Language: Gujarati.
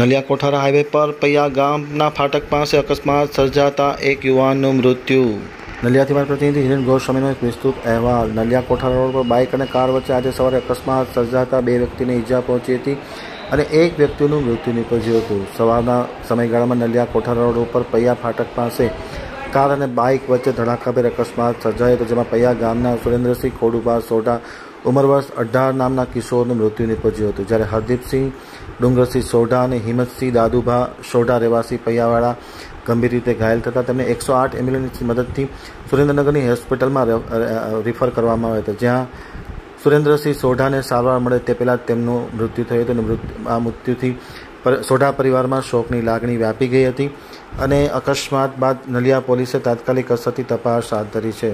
નલિયા કોઠારા હાઈવે પર પૈયા ગામના ફાટક પાસે અકસ્માત સર્જાતા એક યુવાનનું મૃત્યુ. નલિયાથી મારા પ્રતિનિધિ હિરેન ગોસ્વામીનો એક વિસ્તૃત અહેવાલ. નલિયા કોઠારા રોડ પર બાઇક અને કાર વચ્ચે આજે સવારે અકસ્માત સર્જાતા બે વ્યક્તિને ઈજા પહોંચી હતી અને એક વ્યક્તિનું મૃત્યુ નીપજ્યું હતું. સવારના સમયગાળામાં નલિયા કોઠારા રોડ ઉપર પૈયા ફાટક પાસે કાર અને બાઇક વચ્ચે ધડાકાભેર અકસ્માત સર્જાયો હતો, જેમાં પૈયા ગામના સુરેન્દ્રસિંહ ખોડુભા સોઢા ઉંમર વર્ષ અઢાર નામના કિશોરનું મૃત્યુ નીપજ્યું હતું. જ્યારે હરદીપસિંહ, ડુંગરસિંહ સોઢા અને હિંમતસિંહ દાદુભા સોઢા રહેવાસી પૈયાવાળા ગંભીર રીતે ઘાયલ થતાં તેમને એકસો આઠ એમ્બ્યુલન્સની મદદથી સુરેન્દ્રનગરની હોસ્પિટલમાં રિફર કરવામાં આવ્યા હતા. જ્યાં સુરેન્દ્રસિંહ સોઢાને સારવાર મળે તે પહેલાં તેમનું મૃત્યુ થયું હતું આ મૃત્યુથી સોઢા પરિવારમાં શોકની લાગણી વ્યાપી ગઈ હતી અને અકસ્માત બાદ નલિયા પોલીસે તાત્કાલિક અસરથી તપાસ હાથ ધરી છે.